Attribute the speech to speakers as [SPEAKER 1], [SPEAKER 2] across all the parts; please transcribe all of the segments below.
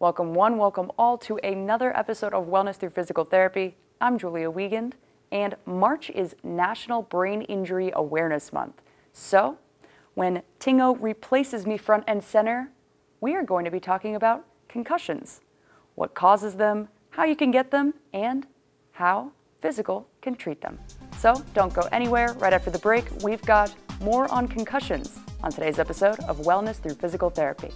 [SPEAKER 1] Welcome one, welcome all to another episode of Wellness Through Fyzical Therapy. I'm Julia Wiegand, and March is National Brain Injury Awareness Month. So, when Tingo replaces me front and center, we are going to be talking about concussions, what causes them, how you can get them, and how Fyzical can treat them. So don't go anywhere. Right after the break, we've got more on concussions on today's episode of Wellness Through Fyzical Therapy.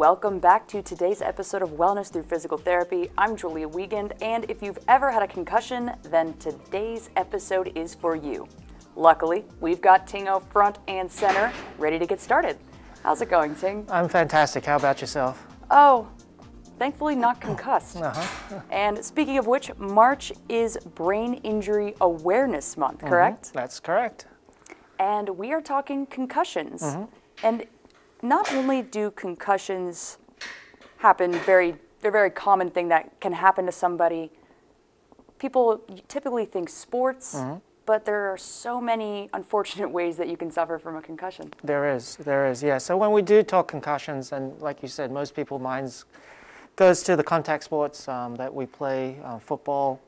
[SPEAKER 1] Welcome back to today's episode of Wellness Through Fyzical Therapy. I'm Julia Wiegand, and if you've ever had a concussion, then today's episode is for you. Luckily, we've got Tingo front and center ready to get started. How's it going, Ting?
[SPEAKER 2] I'm fantastic. How about yourself?
[SPEAKER 1] Oh, thankfully not concussed.
[SPEAKER 2] Uh-huh.
[SPEAKER 1] And speaking of which, March is Brain Injury Awareness Month, correct?
[SPEAKER 2] That's correct.
[SPEAKER 1] and we are talking concussions. And not only do concussions happen very they're a very common thing that can happen to somebody. People typically think sports, but there are so many unfortunate ways that you can suffer from a concussion.
[SPEAKER 2] There is, there is, yeah. So when we do talk concussions, and like you said, most people minds goes to the contact sports um, that we play, uh, football,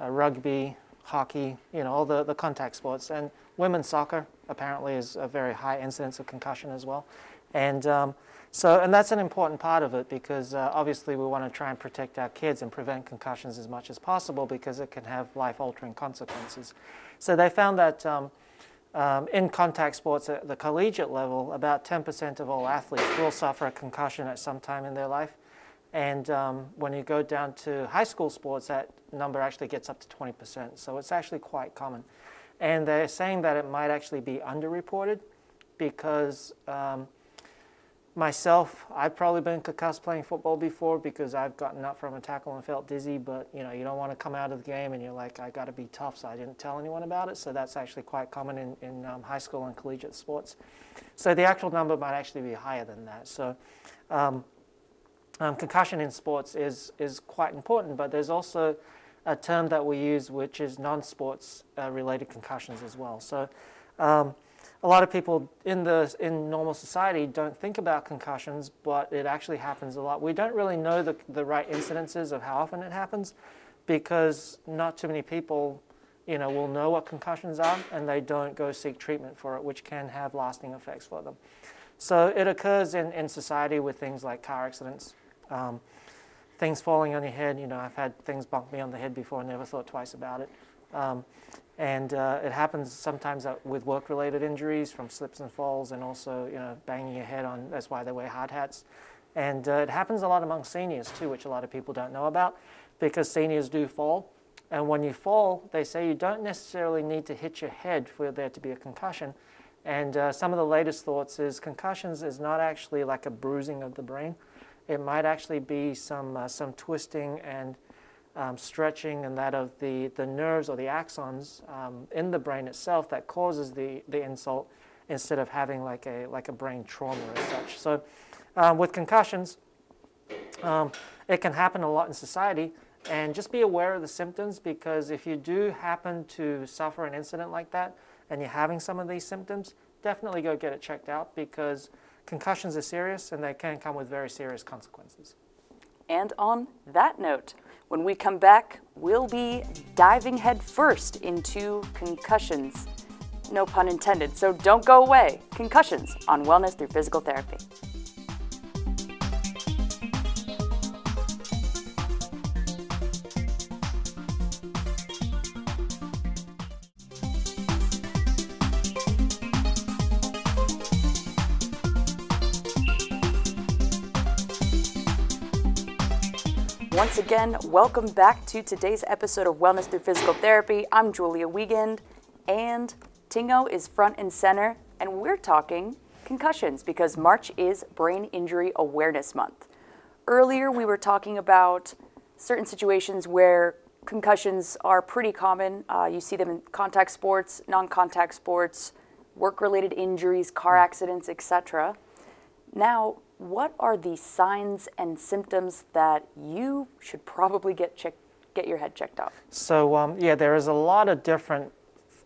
[SPEAKER 2] uh, rugby, hockey, you know, all the, the contact sports. And women's soccer apparently is a very high incidence of concussion as well. And um, so, and that's an important part of it because uh, obviously we want to try and protect our kids and prevent concussions as much as possible because it can have life-altering consequences. So they found that um, um, in contact sports at the collegiate level, about 10% of all athletes will suffer a concussion at some time in their life. And um, when you go down to high school sports, that number actually gets up to 20%. So it's actually quite common. And they're saying that it might actually be underreported because um, myself, I've probably been concussed playing football before because I've gotten up from a tackle and felt dizzy. But you know, you don't want to come out of the game and you're like, I got to be tough, so I didn't tell anyone about it. So that's actually quite common in, in um, high school and collegiate sports. So the actual number might actually be higher than that. So um, um, concussion in sports is is quite important, but there's also a term that we use which is non-sports uh, related concussions as well. So um, a lot of people in the in normal society don't think about concussions, but it actually happens a lot. We don't really know the, the right incidences of how often it happens because not too many people you know will know what concussions are and they don't go seek treatment for it, which can have lasting effects for them. So it occurs in, in society with things like car accidents, um, things falling on your head. You know, I've had things bump me on the head before never thought twice about it. Um, and uh, it happens sometimes uh, with work-related injuries from slips and falls, and also you know banging your head on. That's why they wear hard hats. And uh, it happens a lot among seniors too, which a lot of people don't know about, because seniors do fall. And when you fall, they say you don't necessarily need to hit your head for there to be a concussion. And uh, some of the latest thoughts is concussions is not actually like a bruising of the brain. It might actually be some uh, some twisting and um, stretching and that of the, the nerves or the axons um, in the brain itself that causes the, the insult instead of having like a, like a brain trauma as such. So um, with concussions, um, it can happen a lot in society and just be aware of the symptoms because if you do happen to suffer an incident like that and you're having some of these symptoms, definitely go get it checked out because concussions are serious and they can come with very serious consequences.
[SPEAKER 1] And on that note, when we come back, we'll be diving headfirst into concussions. No pun intended, so don't go away. Concussions on Wellness Through Fyzical Therapy. Once again, welcome back to today's episode of Wellness Through Fyzical Therapy. I'm Julia Wiegand, and Tingo is front and center, and we're talking concussions because March is Brain Injury Awareness Month. Earlier, we were talking about certain situations where concussions are pretty common. Uh, you see them in contact sports, non contact sports, work-related injuries, car accidents, etc. Now, what are the signs and symptoms that you should probably get check, get your head checked out?
[SPEAKER 2] So um, yeah, there is a lot of different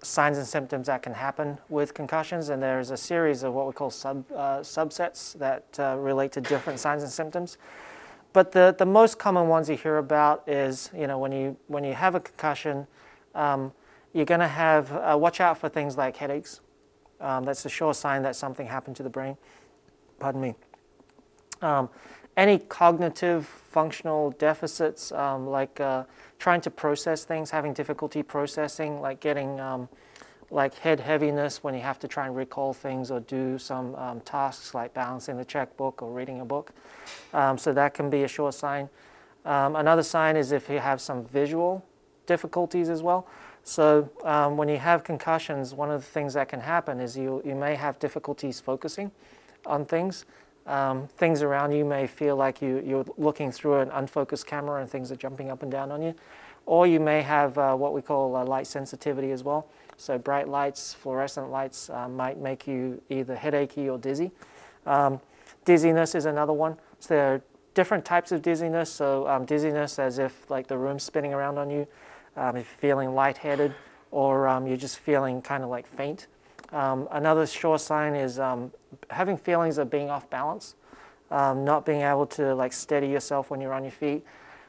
[SPEAKER 2] signs and symptoms that can happen with concussions, and there's a series of what we call sub, uh, subsets that uh, relate to different signs and symptoms. But the, the most common ones you hear about is, you know, when you, when you have a concussion, um, you're going to have, uh, watch out for things like headaches. Um, that's a sure sign that something happened to the brain. Pardon me. Um, any cognitive functional deficits, um, like uh, trying to process things, having difficulty processing, like getting um, like head heaviness when you have to try and recall things or do some um, tasks like balancing the checkbook or reading a book. Um, so that can be a sure sign. Um, another sign is if you have some visual difficulties as well. So um, when you have concussions, one of the things that can happen is you, you may have difficulties focusing on things. Um, things around you may feel like you, you're looking through an unfocused camera and things are jumping up and down on you. Or you may have uh, what we call uh, light sensitivity as well. So bright lights, fluorescent lights uh, might make you either headachy or dizzy. Um, dizziness is another one. So there are different types of dizziness. So um, dizziness as if like the room's spinning around on you, um, if you're feeling lightheaded, or um, you're just feeling kind of like faint. Um, another sure sign is um, having feelings of being off balance, um, not being able to like steady yourself when you're on your feet,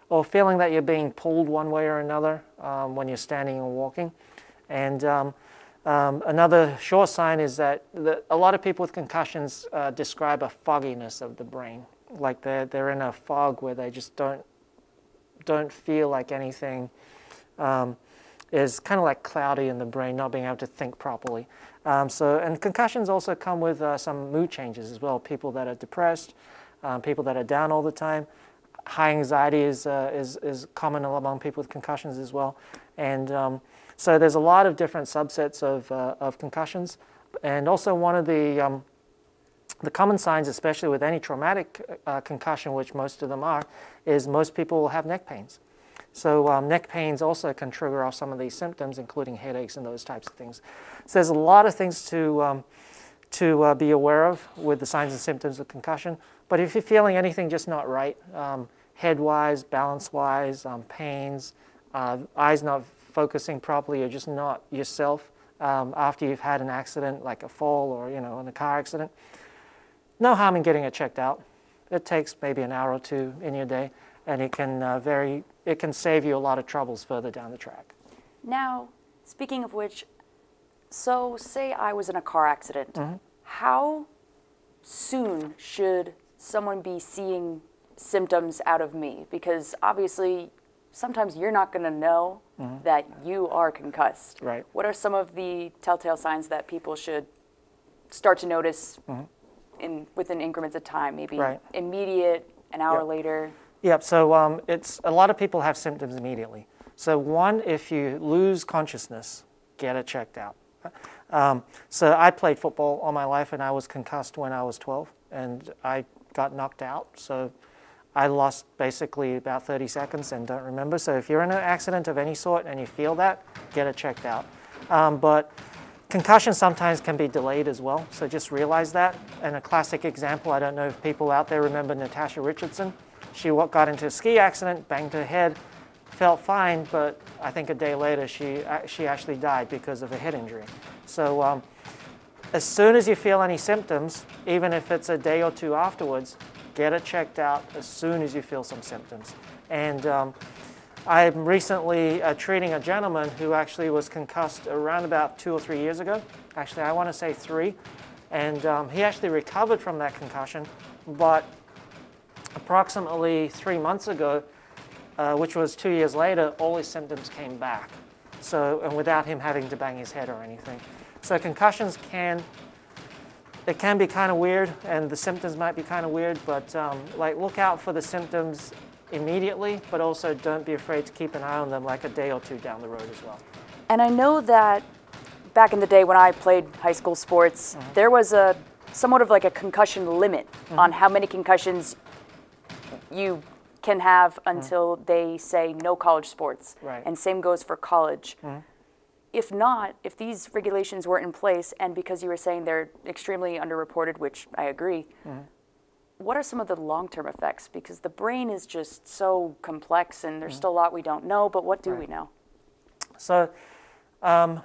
[SPEAKER 2] or feeling that you're being pulled one way or another um, when you're standing or walking. And um, um, another sure sign is that a lot of people with concussions uh, describe a fogginess of the brain, like they're, they're in a fog where they just don't, don't feel like anything is kind of like cloudy in the brain, not being able to think properly. Um, so, and concussions also come with uh, some mood changes as well. People that are depressed, um, people that are down all the time. High anxiety is, uh, is, is common among people with concussions as well. And um, so there's a lot of different subsets of, uh, of concussions. And also one of the, um, the common signs, especially with any traumatic uh, concussion, which most of them are, is most people will have neck pains. So um, neck pains also can trigger off some of these symptoms, including headaches and those types of things. So there's a lot of things to, um, to uh, be aware of with the signs and symptoms of concussion. But if you're feeling anything just not right, um, head-wise, balance-wise, um, pains, uh, eyes not focusing properly, or just not yourself um, after you've had an accident, like a fall or you know, in a car accident, no harm in getting it checked out. It takes maybe an hour or two in your day and it can uh, it can save you a lot of troubles further down the track.
[SPEAKER 1] Now, speaking of which, so say I was in a car accident, mm-hmm. how soon should someone be seeing symptoms out of me? Because obviously, sometimes you're not going to know mm-hmm. that you are concussed.
[SPEAKER 2] Right.
[SPEAKER 1] What are some of the telltale signs that people should start to notice mm-hmm. in within increments of time? Maybe
[SPEAKER 2] right.
[SPEAKER 1] immediate, an hour yep. later.
[SPEAKER 2] Yep. So um, it's a lot of people have symptoms immediately. So one, if you lose consciousness, get it checked out. Um, so I played football all my life, and I was concussed when I was 12, and I got knocked out. So I lost basically about 30 seconds and don't remember. So if you're in an accident of any sort and you feel that, get it checked out. Um, but concussion sometimes can be delayed as well. So just realize that. And a classic example, I don't know if people out there remember Natasha Richardson. She got into a ski accident, banged her head, felt fine, but I think a day later she, she actually died because of a head injury. So um, as soon as you feel any symptoms, even if it's a day or two afterwards, get it checked out as soon as you feel some symptoms. And um, I'm recently uh, treating a gentleman who actually was concussed around about two or three years ago. Actually, I want to say three. And um, he actually recovered from that concussion, but approximately three months ago, uh, which was two years later, all his symptoms came back. So, and without him having to bang his head or anything. So concussions can, it can be kind of weird, and the symptoms might be kind of weird, but um, like look out for the symptoms immediately, but also don't be afraid to keep an eye on them like a day or two down the road as well.
[SPEAKER 1] And I know that back in the day when I played high school sports, mm-hmm. there was a somewhat of like a concussion limit mm-hmm. on how many concussions you can have mm-hmm. until mm. they say no college sports.
[SPEAKER 2] Right.
[SPEAKER 1] And same goes for college. Mm. if not, if these regulations were in place, and because you were saying they're extremely underreported, which I agree, what are some of the long-term effects? Because the brain is just so complex, and there's still a lot we don't know. But what do we know?
[SPEAKER 2] So, um,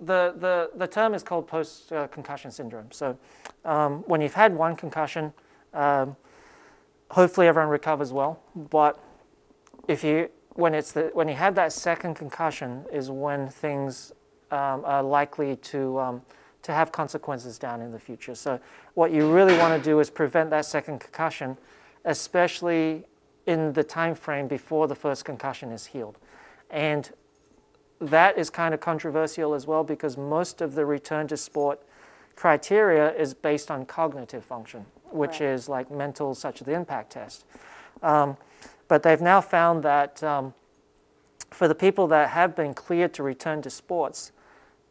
[SPEAKER 2] the, the, the term is called post uh, concussion syndrome. So, um, when you've had one concussion, um, hopefully everyone recovers well. But if you when it's the when you have that second concussion is when things um, are likely to um, to have consequences down in the future. So, what you really want to do is prevent that second concussion, especially in the time frame before the first concussion is healed, and that is kind of controversial as well because most of the return to sport criteria is based on cognitive function, which
[SPEAKER 1] Right.
[SPEAKER 2] is like mental, such as the impact test. Um, but they've now found that um, for the people that have been cleared to return to sports,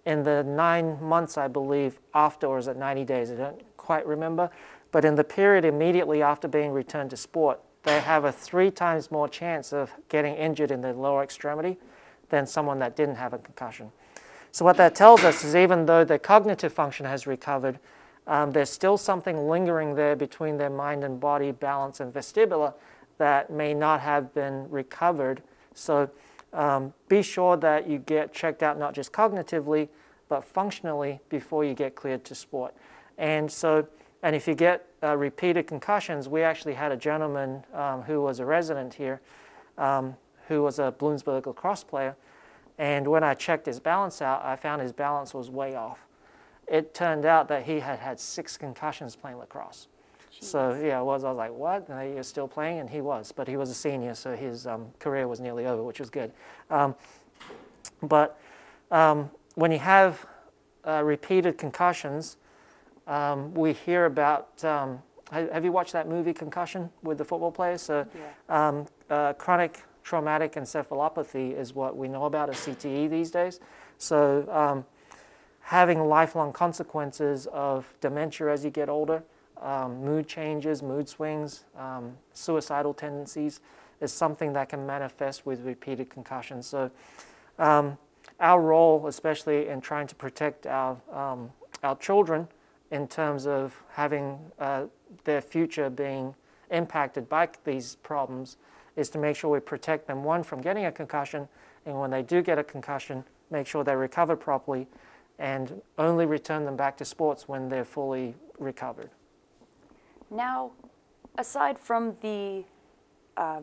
[SPEAKER 2] in the nine months, I believe, after, or is it 90 days? I don't quite remember. But in the period immediately after being returned to sport, they have a three times more chance of getting injured in the lower extremity than someone that didn't have a concussion. So, what that tells us is even though their cognitive function has recovered, um, there's still something lingering there between their mind and body, balance, and vestibular that may not have been recovered. So, um, be sure that you get checked out not just cognitively, but functionally before you get cleared to sport. And so, and if you get uh, repeated concussions, we actually had a gentleman um, who was a resident here um, who was a Bloomsburg lacrosse player. And when I checked his balance out, I found his balance was way off. It turned out that he had had six concussions playing lacrosse. So yeah, I was. I was like, "What? And you're still playing?" And he was, but he was a senior, so his um, career was nearly over, which was good. Um, but um, when you have uh, repeated concussions, um, we hear about. Um, ha- have you watched that movie Concussion with the football players? So,
[SPEAKER 1] Yeah.
[SPEAKER 2] um, uh, chronic traumatic encephalopathy is what we know about as CTE these days. So, um, having lifelong consequences of dementia as you get older, um, mood changes, mood swings, um, suicidal tendencies is something that can manifest with repeated concussions. So, um, our role, especially in trying to protect our, um, our children in terms of having uh, their future being impacted by these problems, is to make sure we protect them, one, from getting a concussion, and when they do get a concussion, make sure they recover properly and only return them back to sports when they're fully recovered.
[SPEAKER 1] Now, aside from the uh,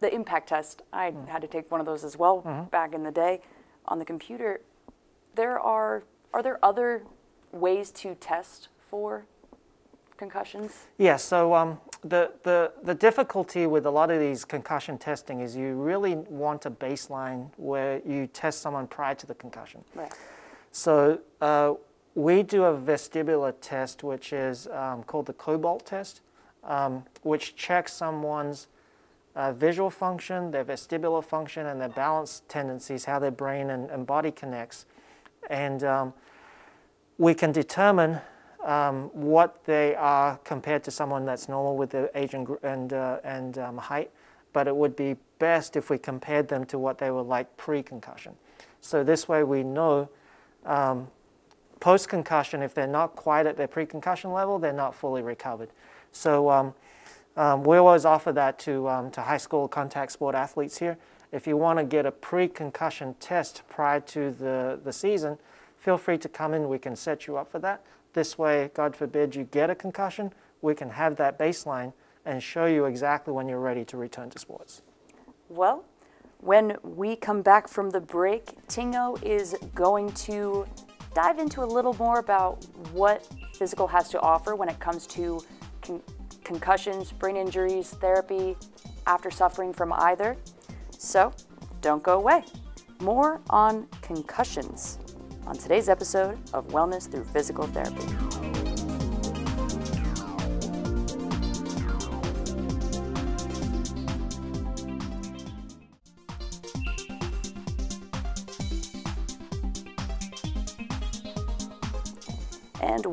[SPEAKER 1] the impact test, I had to take one of those as well back in the day on the computer. There are are there other ways to test for concussions?
[SPEAKER 2] Yeah, so um, the, the, the difficulty with a lot of these concussion testing is you really want a baseline where you test someone prior to the concussion.
[SPEAKER 1] Right.
[SPEAKER 2] So uh, we do a vestibular test, which is um, called the Cobalt test, um, which checks someone's uh, visual function, their vestibular function, and their balance tendencies, how their brain and, and body connects. And um, we can determine um, what they are compared to someone that's normal with their age and, and, uh, and um, height, but it would be best if we compared them to what they were like pre concussion. So this way we know um, post concussion, if they're not quite at their pre concussion level, they're not fully recovered. So um, um, we always offer that to, um, to high school contact sport athletes here. If you want to get a pre concussion test prior to the, the season, feel free to come in. We can set you up for that. This way, God forbid you get a concussion, we can have that baseline and show you exactly when you're ready to return to sports.
[SPEAKER 1] Well, when we come back from the break, Tingo is going to dive into a little more about what Fyzical has to offer when it comes to con- concussions, brain injuries, therapy after suffering from either. So, don't go away. More on concussions on today's episode of Wellness Through Fyzical Therapy.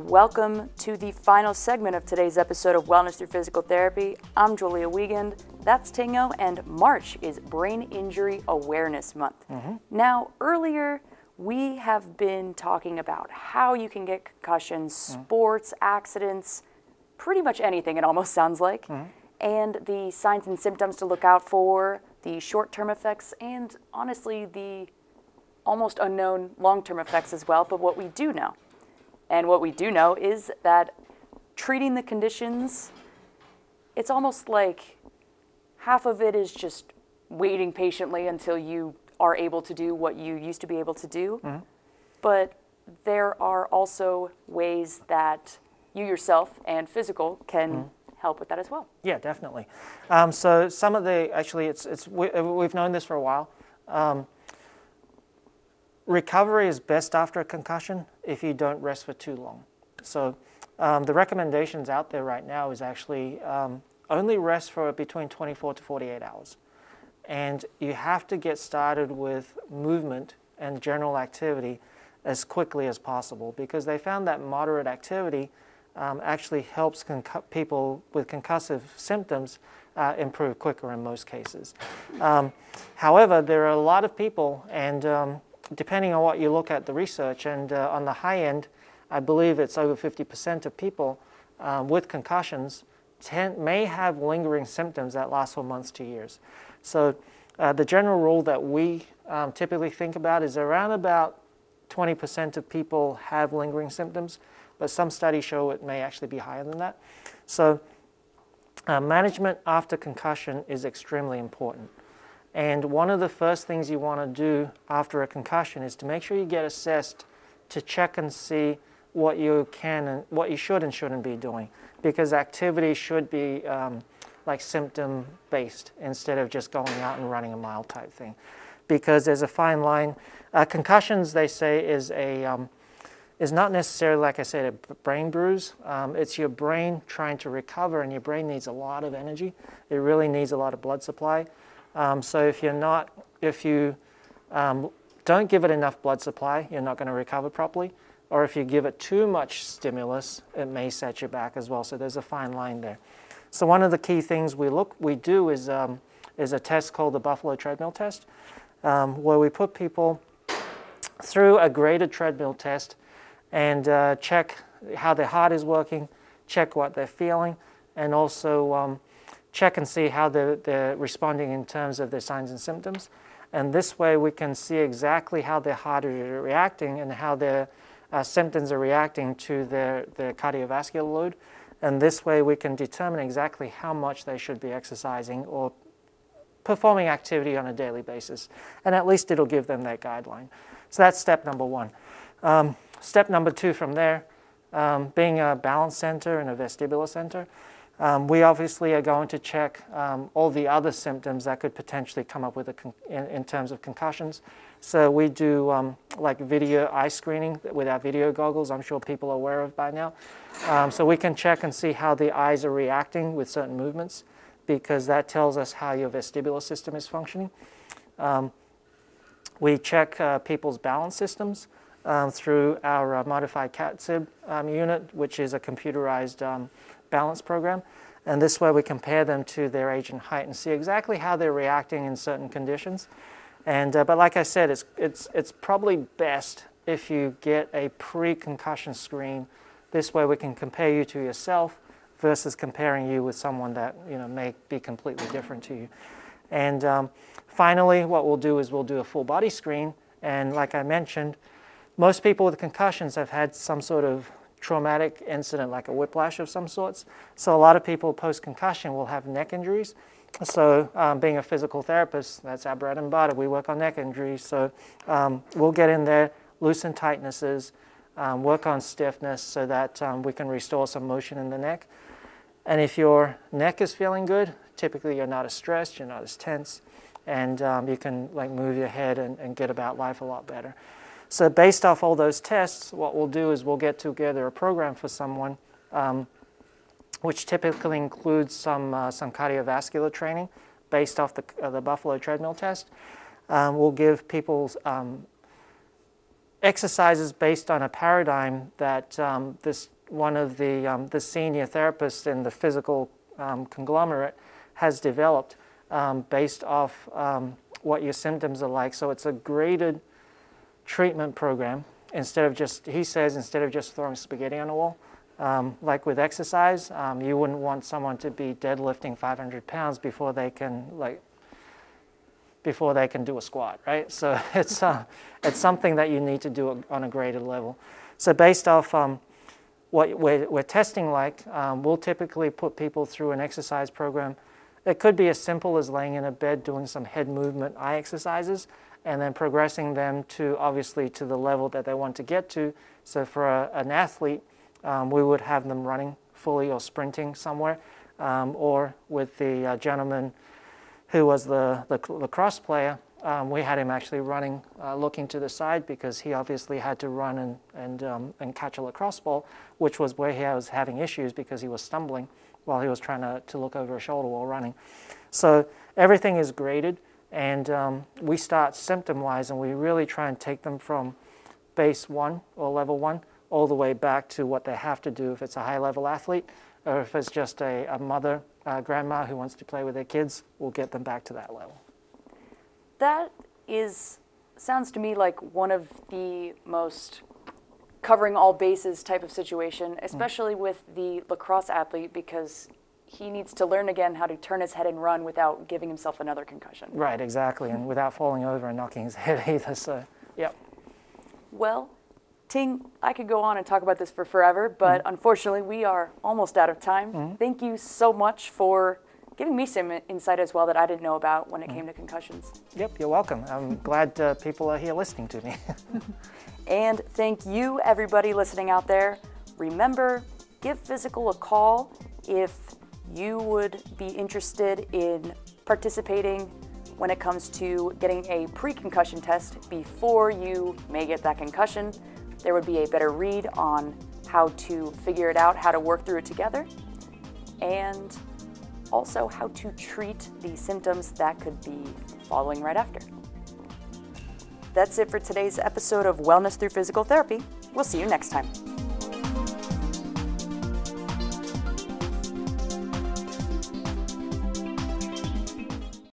[SPEAKER 1] Welcome to the final segment of today's episode of Wellness Through Fyzical Therapy. I'm Julia Wiegand. That's Tingo, and March is Brain Injury Awareness Month. Mm-hmm. Now, earlier, we have been talking about how you can get concussions, mm-hmm. sports, accidents, pretty much anything, it almost sounds like, mm-hmm. and the signs and symptoms to look out for, the short term effects, and honestly, the almost unknown long term effects as well. But what we do know, and what we do know is that treating the conditions, it's almost like half of it is just waiting patiently until you are able to do what you used to be able to do. But there are also ways that you yourself and Fyzical can help with that as well.
[SPEAKER 2] Yeah, definitely. Um, so some of the actually, it's it's we, uh, we've known this for a while. Um, recovery is best after a concussion if you don't rest for too long. So um, the recommendations out there right now is actually um, only rest for between 24 to 48 hours, and you have to get started with movement and general activity as quickly as possible because they found that moderate activity um, actually helps people with concussive symptoms uh, improve quicker in most cases. Um, however, there are a lot of people, and um, depending on what you look at the research, and uh, on the high end, I believe it's over 50% of people um, with concussions tend, may have lingering symptoms that last for months to years. So uh, the general rule that we um, typically think about is around about 20% of people have lingering symptoms, but some studies show it may actually be higher than that. So uh, management after concussion is extremely important. And one of the first things you want to do after a concussion is to make sure you get assessed to check and see what you can and what you should and shouldn't be doing, because activity should be um, like symptom based instead of just going out and running a mile type thing, because there's a fine line. Uh, concussions, they say, is a um, is not necessarily, like I said, a brain bruise. Um, it's your brain trying to recover, and your brain needs a lot of energy. It really needs a lot of blood supply. Um, so if you're not, if you um, don't give it enough blood supply, you're not going to recover properly. Or if you give it too much stimulus, it may set you back as well. So there's a fine line there. So one of the key things we look, we do is um, is a test called the Buffalo Treadmill Test, um, where we put people through a graded treadmill test and uh, check how their heart is working, check what they're feeling, and also um, check and see how they're, they're responding in terms of their signs and symptoms. And this way we can see exactly how their heart is reacting and how their uh, symptoms are reacting to their, their cardiovascular load. And this way we can determine exactly how much they should be exercising or performing activity on a daily basis. And at least it'll give them that guideline. So that's step number one. Um, step number two from there, um, being a balance center and a vestibular center, um, we obviously are going to check um, all the other symptoms that could potentially come up with in, in terms of concussions. So we do um, like video eye screening with our video goggles. I'm sure people are aware of by now. Um, so we can check and see how the eyes are reacting with certain movements, because that tells us how your vestibular system is functioning. Um, we check uh, people's balance systems um, through our uh, modified CATSIB unit, which is a computerized balance program. And this way we compare them to their age and height and see exactly how they're reacting in certain conditions. And, uh, but like I said, it's, it's, it's probably best if you get a pre-concussion screen. This way we can compare you to yourself versus comparing you with someone that you know, may be completely different to you. And um, finally, what we'll do is we'll do a full body screen. And like I mentioned, most people with concussions have had some sort of traumatic incident, like a whiplash of some sorts. So a lot of people post concussion will have neck injuries. So um, being a physical therapist, that's our bread and butter. We work on neck injuries. So um, we'll get in there, loosen tightnesses, um, work on stiffness so that um, we can restore some motion in the neck. And if your neck is feeling good, typically you're not as stressed, you're not as tense, and um, you can like move your head and, and get about life a lot better. So based off all those tests, what we'll do is we'll get together a program for someone, um, which typically includes some uh, some cardiovascular training, based off the uh, the Buffalo treadmill test. Um, we'll give people um, exercises based on a paradigm that um, this one of the um, the senior therapists in the Fyzical um, conglomerate has developed based off what your symptoms are like. So it's a graded treatment program instead of just, he says, instead of just throwing spaghetti on the wall. Um, like with exercise, um, you wouldn't want someone to be deadlifting 500 pounds before they can like before they can do a squat, right? So it's uh, it's something that you need to do on a graded level. So based off um, what we're, we're, testing like, um, we'll typically put people through an exercise program. It could be as simple as laying in a bed doing some head movement eye exercises and then progressing them to obviously to the level that they want to get to. So for a, an athlete, um, we would have them running fully or sprinting somewhere, um, or with the uh, gentleman who was the, the lacrosse player, um, we had him actually running, uh, looking to the side because he obviously had to run and, and, um, and catch a lacrosse ball, which was where he was having issues because he was stumbling while he was trying to, to look over a shoulder while running. So everything is graded, and um, we start symptom wise, and we really try and take them from base one or level one all the way back to what they have to do if it's a high level athlete or if it's just a, a mother, a grandma who wants to play with their kids, we'll get them back to that level.
[SPEAKER 1] That is, sounds to me like one of the most covering all bases type of situation, mm. especially mm. with the lacrosse athlete because he needs to learn again how to turn his head and run without giving himself another concussion.
[SPEAKER 2] Right, exactly, and without falling over and knocking his head either. So, yep.
[SPEAKER 1] Well, Ting, I could go on and talk about this for forever, but mm unfortunately, we are almost out of time. Mm. Thank you so much for giving me some insight as well that I didn't know about when it mm came to concussions.
[SPEAKER 2] Yep, you're welcome. I'm glad uh, people are here listening to me.
[SPEAKER 1] and thank you, everybody listening out there. Remember, give Fyzical a call if you would be interested in participating when it comes to getting a pre concussion test before you may get that concussion there would be a better read on how to figure it out, how to work through it together, and also how to treat the symptoms that could be following right after. That's it for today's episode of Wellness Through Fyzical Therapy. We'll see you next time.